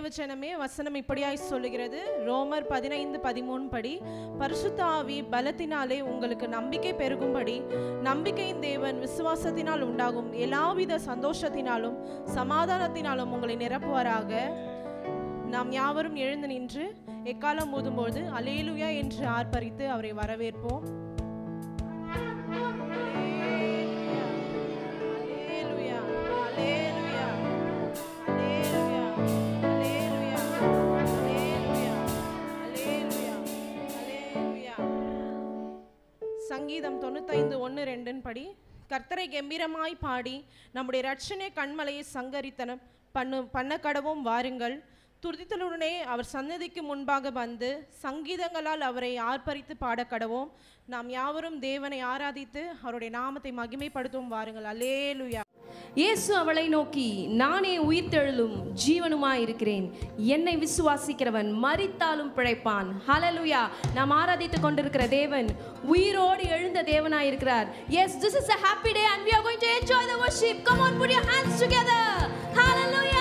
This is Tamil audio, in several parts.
தேவச்சனமே வசனம் இப்படியாய் சொல்லுகிறது. ரோமர் பதினைந்து பதிமூணு படி பரிசுத்த ஆவி பலத்தினாலே உங்களுக்கு நம்பிக்கை பெருகும்படி நம்பிக்கையின் தேவன் விசுவாசத்தினால் உண்டாகும் எல்லாவித சந்தோஷத்தினாலும் சமாதானத்தினாலும் உங்களை நிரப்புவாராக. நாம் யாவரும் எழுந்து நின்று எக்காலம் ஊதும்போது அலேலுயா என்று ஆர்ப்பரித்து அவரை வரவேற்போம். அல்லேலூயா, அலே தொண்ணூத்தைந்து ஒன்று ரெண்டின் படி கர்த்தரை கம்பீரமாய் பாடி நம்முடைய ரட்சணை கண்மலையை சங்கரித்தனம் பண்ணு பண்ண கடவும் வாருங்கள். துருதித்தலுடனே அவர் சன்னதிக்கு முன்பாக வந்து சங்கீதங்களால் அவரை ஆர்ப்பரித்து பாட கடவோம் நாம் யாவரும் தேவனை ஆராதித்து அவருடைய நாமத்தை மகிமைப்படுத்துவோம் வாருங்கள். லுயா இயேசு அவளை நோக்கி நானே உயிர்த்தெழுலும் ஜீவனுமாயிருக்கிறேன். என்னை விசுவாசிக்கிறவன் மறித்தாலும் பிழைப்பான். ஹலலுயா நாம் ஆராதித்துக் கொண்டிருக்கிற தேவன் உயிரோடு எழுந்த தேவனாயிருக்கிறார். Yes this is a a happy day and we are going to enjoy the worship. Come on put your hands together. Hallelujah.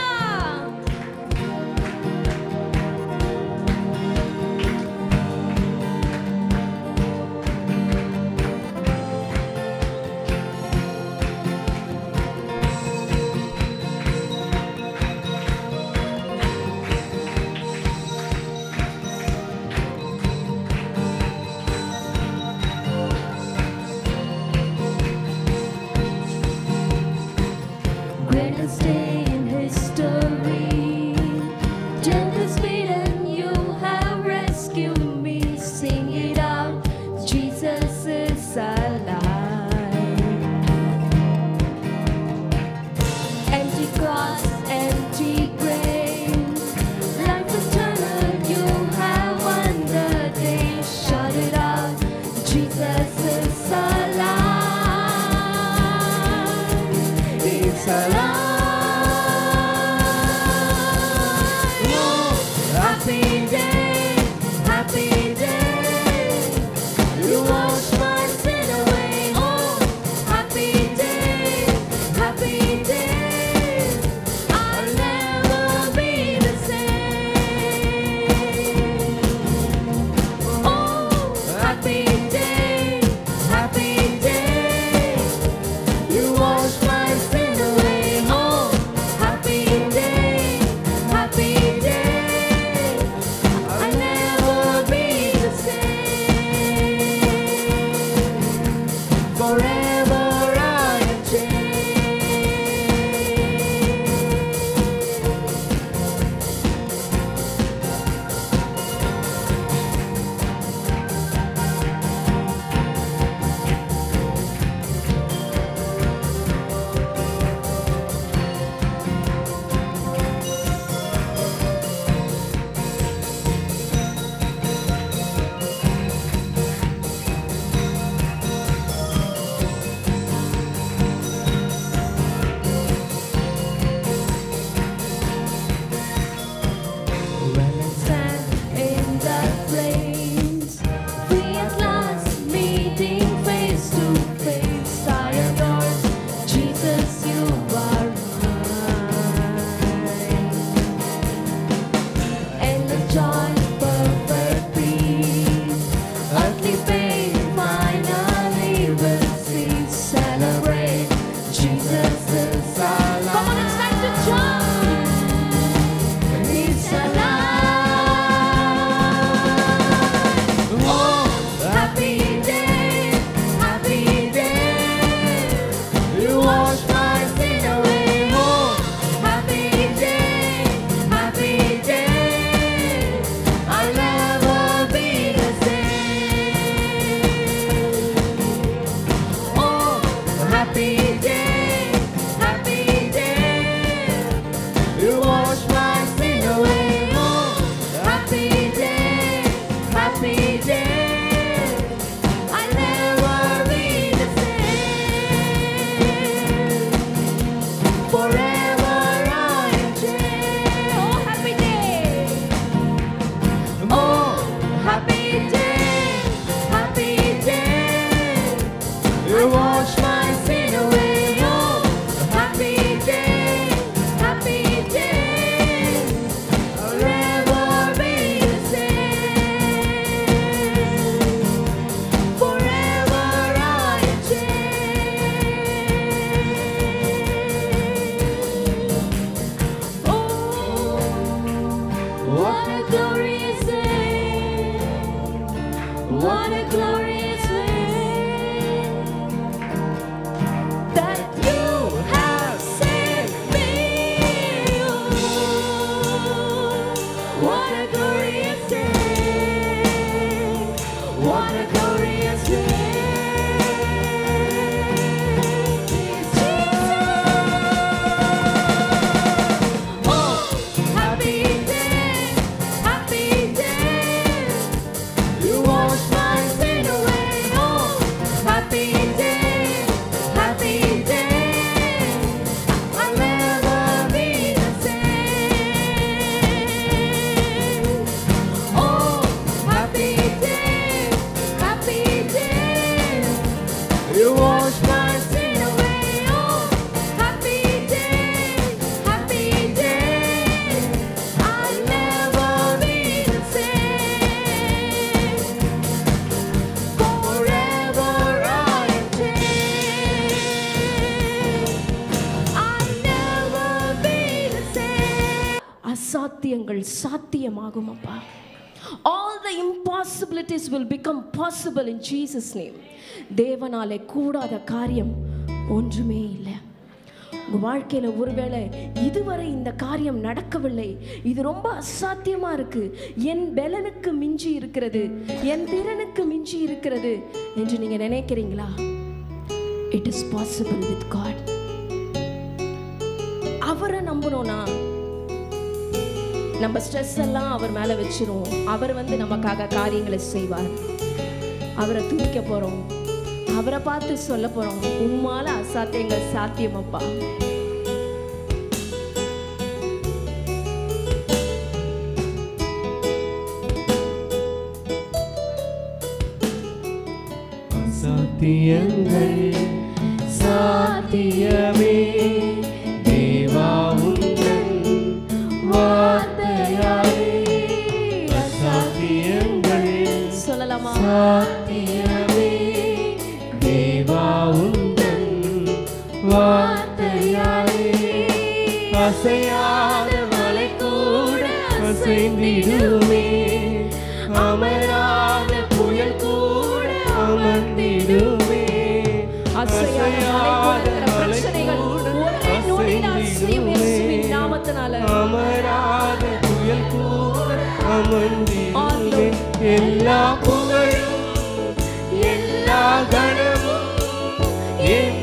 Impossible in Jesus name தேவனாலே கூடாத காரியம் ஒன்றுமே இல்லை. உங்கள் வாழ்க்கையில் ஒருவேளை இதுவரை இந்த காரியம் நடக்கவில்லை. இது ரொம்ப அசாத்தியமாக இருக்குது என் பலனுக்கு மிஞ்சி இருக்கிறது. என் திறனுக்கு மிஞ்சி இருக்கிறது என்று நீங்கள் நினைக்கிறீங்களா? It is possible with God அவரை நம்பணும்னா நம்ம ஸ்ட்ரெஸ் எல்லாம் அவர் மேலே வச்சிருவோம் அவர் வந்து நமக்காக காரியங்களை செய்வார். அவரை துதிக்க போறோம். அவரை பார்த்து சொல்ல போறோம் உம்மால் அசாத்தியங்கள் சாத்தியமப்பா சாத்தியங்கள் சாத்தியமே. அசையாத மலை கூட அசைந்திடுமே. அமராத புயல் கூட அமர்ந்திடுமே அசையாத பிரச்சனைகள் அமராத புயல் கூட அமர்ந்திடுமே எல்லா புகழும் எல்லா என்னில்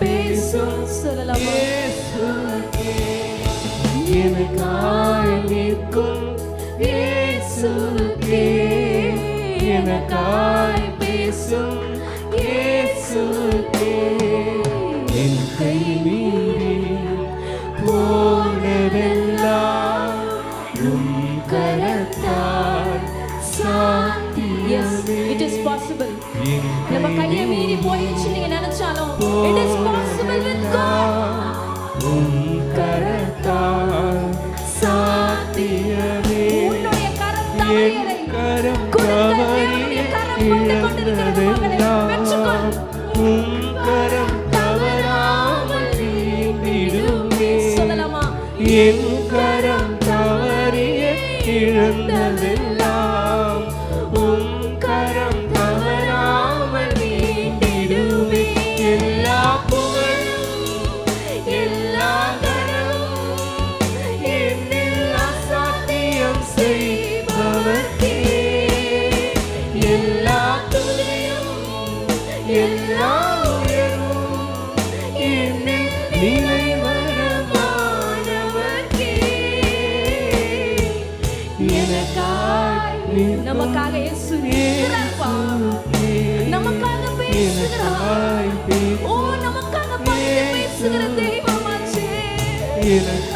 பேசும் சொல்லலாமா எனக்காய் நிற்கும் இயேசுக்கே எனக்காய் பேசும் இயேசுக்கே என் கை மீறி போனதெல்லாம் உம் கரத்தால் சாத்தியமே It is possible. நம்ம கையை மீறி போயிடுச்சு It is possible with God. உன் கரத்தால் சாத்தியமே. உன்னுடைய கரம் தவறியதை கரம் தவறி இழந்ததெல்லாம் உன் கரம் தவறாமல் நீ விடுமே. என் நமக்காக இயேசு நமக்காக பேசுகிறார் ஓ நமக்காக பேசுகிற தெய்வமாச்சே எனக்கு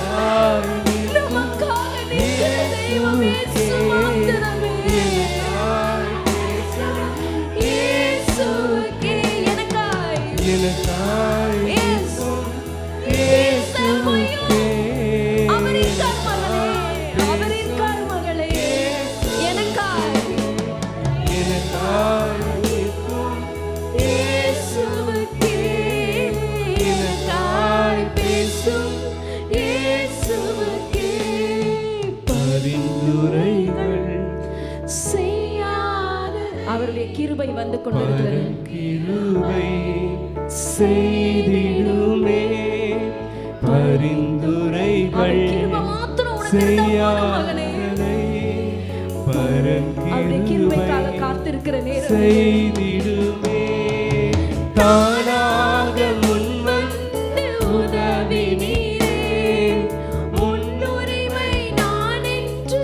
செய்திடுமே. பரிந்துரைகள் செய்யாதனை பரங்கிருமைக்காக காத்திருக்கிற நேரம் செய்திடுமே. தானாக முன்வந்து உதவி நீரே முன்னுரிமை நான் என்று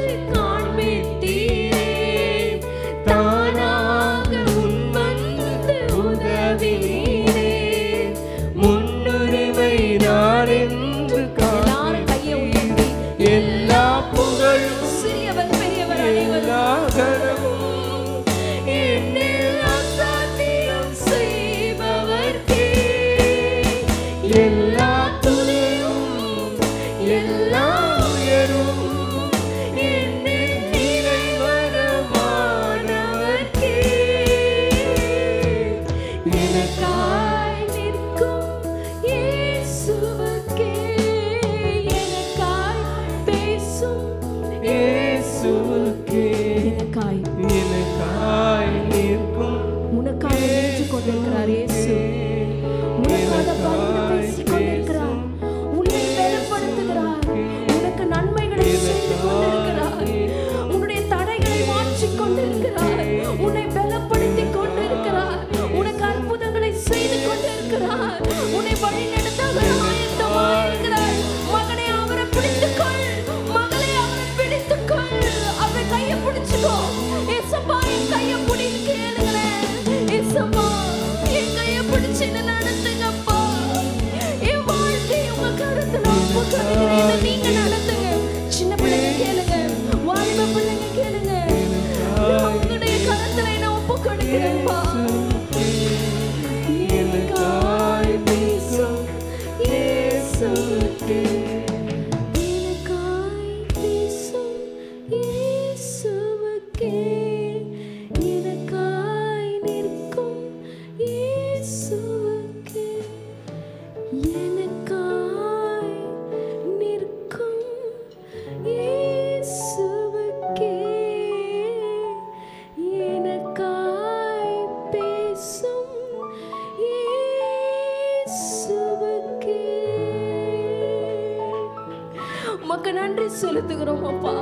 உமக்கு நன்றி செலுத்துகிறோம் அப்பா.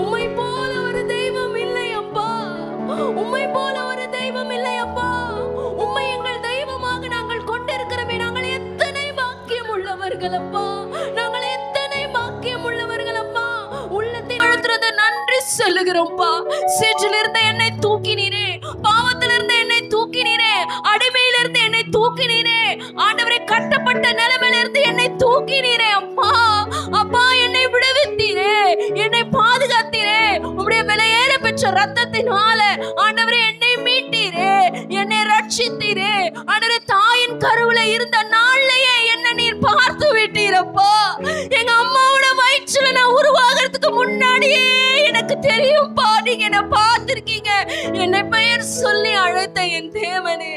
உம்மை போல ஒரு தெய்வம் இல்லை அப்பா. உம்மை போல ஒரு தெய்வம் இல்லை அப்பா. உம்மை எங்கள் தெய்வமாக நாங்கள் கொண்டிருக்கிறோமே. நாங்கள் எத்தனை பாக்கியம் உள்ளவர்கள் அப்பா. நாங்கள் எத்தனை பாக்கியம் உள்ளவர்கள் அப்பா. உள்ளத்தை அழுத்துறது நன்றி சொல்லுகிறோம்ப்பா சேற்றில் இருந்த என்னை தூக்கினீரே பாவத்தில் இருந்த என்னை தூக்கினீரே அடிமையில இருந்து என்னை தூக்கினீரே ஆண்டவரை கட்டப்பட்ட நிலைமையில இருந்து என்னை தூக்கினீரே அப்பா. கரத்தினால ஆண்டவரே என்னை மீட்டீரே என்னை ரட்சித்தீரே ஆண்டவரே தாயின் கருவுல இருந்த நாள்லயே என்ன நீர் பார்த்து விட்டீரப்பா. எங்க அம்மாவோட வயிற்றுல நான் உருவாகிறதுக்கு முன்னாடியே எனக்கு தெரியும் நீங்க என்ன பார்த்திருக்கீங்க. என்னை பெயர் சொல்லி அழைத்த என் தேவனே.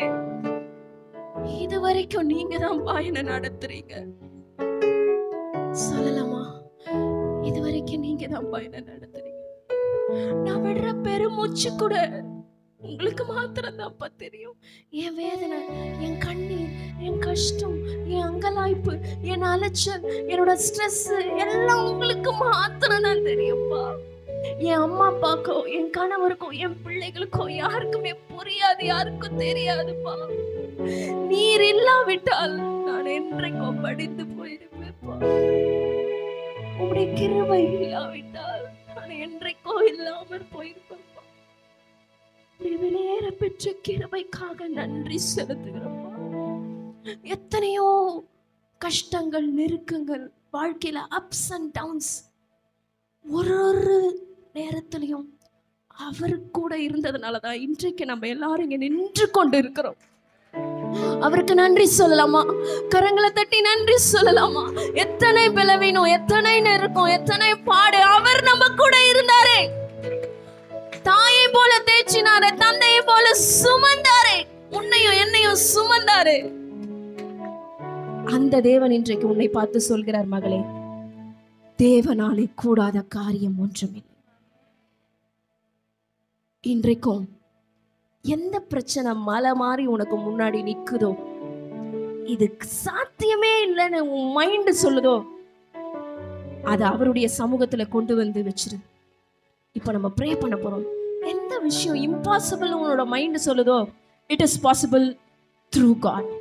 இது வரைக்கும் நீங்க தான் பாயனை நடத்துறீங்க. சொல்லலாமா? இதுவரைக்கும் நீங்க தான் பாயனை நடத்துறீங்க. நான் விடுற பெருமூச்சு கூட உங்களுக்கு மாத்திரம் தான்ப்பா தெரியும். என் வேதனை என் கண்ணீர் என் கஷ்டம் என் அங்கலாய்ப்பு என் அலைச்சல் என்னோட ஸ்ட்ரெஸ் எல்லாம் உங்களுக்கு மாத்திரம் தான் தெரியும்ப்பா என் அம்மா அப்பாக்கோ என் கணவருக்கோ என் பிள்ளைகளுக்கோ யாருக்குமே புரியாது யாருக்கும் தெரியாதுப்பா. நீர் இல்லாவிட்டால் நான் என்றைக்கும் படித்து போயிருப்பேன் உங்களுடைய கிருவை இல்லாவிட்டால் என்றைக்கோ இல்லாமல் போயிருப்பேன்ப்பா பெற்ற கிருபைக்காக நன்றி செலுத்துகிறோம்ப்பா எத்தனையோ கஷ்டங்கள் நெருக்கங்கள் வாழ்க்கையில அப்ஸ் அண்ட் டவுன்ஸ் ஒரு ஒரு நேரத்திலையும் அவர் கூட இருந்ததுனால தான் இன்றைக்கு நம்ம எல்லாரும் இங்க நின்று கொண்டு இருக்கிறோம் அவருக்கு நன்றி சொல்லலாமா? கரங்களை தட்டி நன்றி சொல்லலாமா? எத்தனை பலவீனம் எத்தனை நெருக்கம் எத்தனை பாடு அவர் நம்ம கூட இருந்தாரே. தாயை போல தேய்ச்சினாரே தந்தையை போல சுமந்தாரே. உன்னையும் என்னையும் சுமந்தாரே. அந்த தேவன் இன்றைக்கு உன்னை பார்த்து சொல்கிறார் மகளே. தேவனாலே கூடாத காரியம் ஒன்றுமில்லை. இன்றைக்கும் எந்த பிரச்சனை மலை மாறி உனக்கு முன்னாடி நிக்குதோ இது சாத்தியமே இல்லைன்னு உன் மைண்டு சொல்லுதோ அதை அவருடைய சமூகத்தில் கொண்டு வந்து வச்சிரு. இப்போ நம்ம ப்ரே பண்ண போறோம். எந்த விஷயம் இம்பாசிபிள் உங்களோட மைண்ட் சொல்லுதோ it is possible through God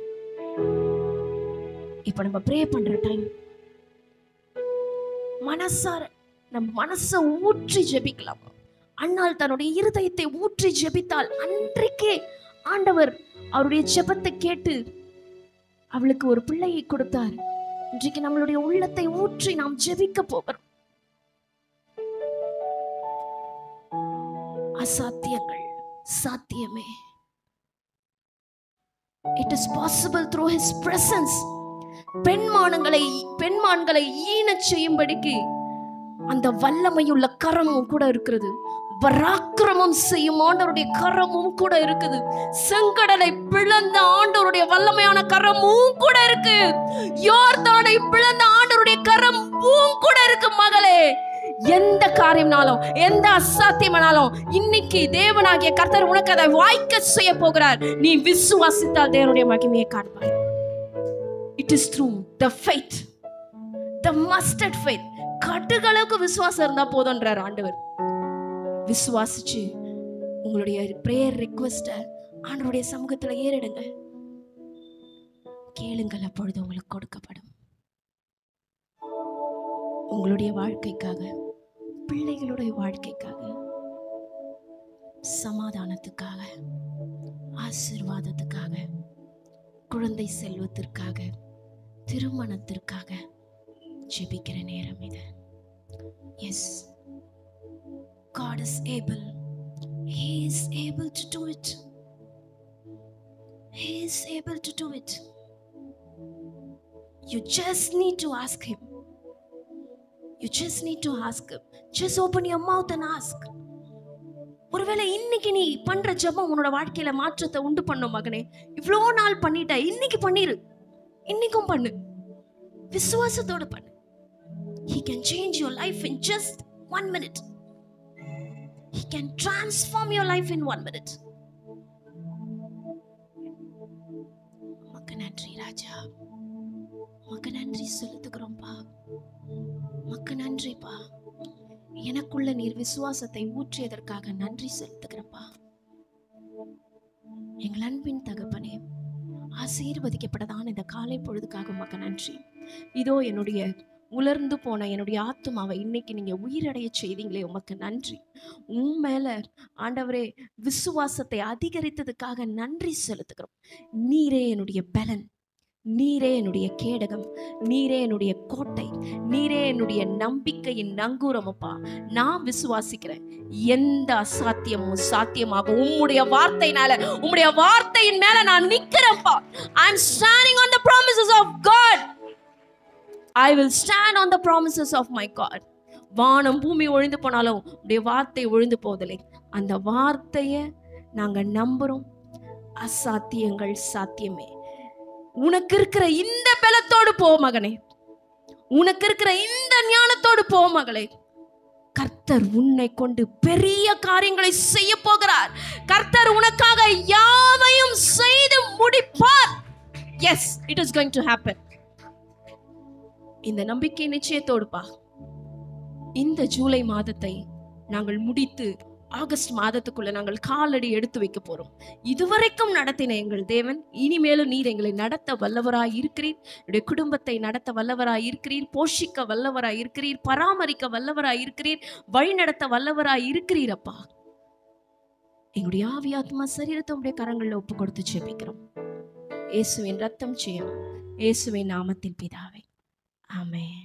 இப்போ நம்ம ப்ரே பண்ணுற டைம் மனசார நம்ம மனசை ஊற்றி ஜெபிக்கலாம். அண்ணால் தன்னுடைய இருதயத்தை ஊற்றி ஜெபித்தால் அன்றைக்கே ஆண்டவர் அவருடைய ஜெபத்தை கேட்டு அவளுக்கு ஒரு பிள்ளையை கொடுத்தார். இன்றைக்கு நம்மளுடைய உள்ளத்தை ஊற்றி நாம் ஜெபிக்க போகிறோம். அசாத்தியங்கள் சாத்தியமே. It is possible through his presence பெண்மானங்களை பெண்மான்களை ஈன செய்யும்படிக்கு அந்த வல்லமையுள்ள கரமும் கூட இருக்கிறது. பராக்கிரமம் செய்யும் ஆண்டவருடைய கரமும் கூட இருக்குது. செங்கடலை பிளந்த ஆண்டவருடைய வல்லமையான கரமும் கூட இருக்கு. யோர்தானை பிளந்த ஆண்டவருடைய கரமும் கூட இருக்கு மகளே. எந்த காரியம்னாலும் எந்த அசாத்தியமானாலும் இன்னைக்கு தேவனாகிய கர்த்தர் உனக்கு அதை வாய்க்க செய்ய போகிறார். நீ விசுவாசித்தால் தேவனுடைய மகிமையை காண்பாய். It is through the fight the mustard faith கட்டுகளுக்கு விசுவாசம் இருந்தா போதுன்றார் ஆண்டவர். விசுவாசிச்சு உங்களுடைய ப்ரேயர் ரெக்வஸ்ட ஆண்டவருடைய சமூகத்தில் ஏறிடுங்க கேளுங்கள் அப்பொழுது உங்களுக்கு கொடுக்கப்படும். உங்களுடைய வாழ்க்கைக்காக பிள்ளைகளுடைய வாழ்க்கைக்காக சமாதானத்துக்காக ஆசீர்வாதத்துக்காக குழந்தை செல்வத்திற்காக திருமணத்திற்காக ஜெபிக்கிற நேரம் இது. Yes God is able. He is able to do it. He is able to do it. You just need to ask Him. You just need to ask Him. Just open your mouth and ask. ஒருவேளை இன்னைக்கு நீ பண்ற ஜெபம் உன்னோட வாழ்க்கையில மாற்றத்தை உண்டு பண்ணும் மகனே இவ்வளோ நாள் பண்ணிட்ட இன்னைக்கு பண்ணிரு இன்னைக்கும் பண்ணு விசுவாசத்தோட பண்ணு He can change your life in just one minute. He can transform your life in one minute. உமக்கு நன்றி ராஜா. உமக்கு நன்றி செலுத்துகிறோம்ப்பா உமக்கு நன்றிப்பா எனக்குள்ள நீர் விசுவாசத்தை ஊற்றியதற்காக நன்றி செலுத்துகிறப்பா. எங்கள் அன்பின் தகப்பனே ஆசீர்வதிக்கப்பட்டதான இந்த காலை பொழுதுக்காக உமக்கு நன்றி இதோ என்னுடைய உலர்ந்து போன என்னுடைய ஆத்துமாவை இன்னைக்கு நீங்க உயிரடைய செய்தீங்களே உமக்கு நன்றி. உன் மேல ஆண்டவரே விசுவாசத்தை அதிகரித்ததுக்காக நன்றி செலுத்துகிறோம். நீரே என்னுடைய பலன் நீரே என்னுடைய கேடகம் நீரே என்னுடைய கோட்டை நீரே என்னுடைய நம்பிக்கையின் நங்கூரமப்பா நான் விசுவாசிக்கிறேன். எந்த அசாத்தியமும் சாத்தியமாக உம்முடைய வார்த்தையினால உம்முடைய வார்த்தையின் மேல நான் நிக்கிறேன்ப்பா I am standing on the promises of God I will stand on the promises of my God வானம் பூமி ஒழிந்து போனாலும் உடைய வார்த்தை ஒழிந்து போவதில்லை. அந்த வார்த்தையை நாங்கள் நம்புகிறோம் அசாத்தியங்கள் சாத்தியமே. உனக்கு இருக்கிற இந்த பலத்தோடு போ மகனே. உனக்கு இருக்கிற இந்த ஞானத்தோடு போ மகளே. கர்த்தர் உன்னை கொண்டு பெரிய காரியங்களை செய்ய போகிறார். கர்த்தர் உனக்காக யாவையும் செய்து முடிப்பார். Yes it is going to happen இந்த நம்பிக்கை நிச்சயத்தோடுப்பா. இந்த ஜூலை மாதத்தை நாங்கள் முடித்து ஆகஸ்ட் மாதத்துக்குள்ள நாங்கள் காலடி எடுத்து வைக்க போறோம். இதுவரைக்கும் நடத்தின எங்கள் தேவன் இனிமேலும் நீர் எங்களை நடத்த வல்லவராய் இருக்கிறீர். என்னுடைய குடும்பத்தை நடத்த வல்லவராய் இருக்கிறீர். போஷிக்க வல்லவராய் இருக்கிறீர். பராமரிக்க வல்லவராய் இருக்கிறீர். வழி நடத்த வல்லவராய் இருக்கிறீர் அப்பா. எங்களுடைய ஆவி ஆத்மா சரீரத்தை உடைய கரங்களில் ஒப்பு கொடுத்து ஜெபிக்கிறோம். இயேசுவின் ரத்தம் செய்யும் இயேசுவின் நாமத்தின் பிதாவை. Amen.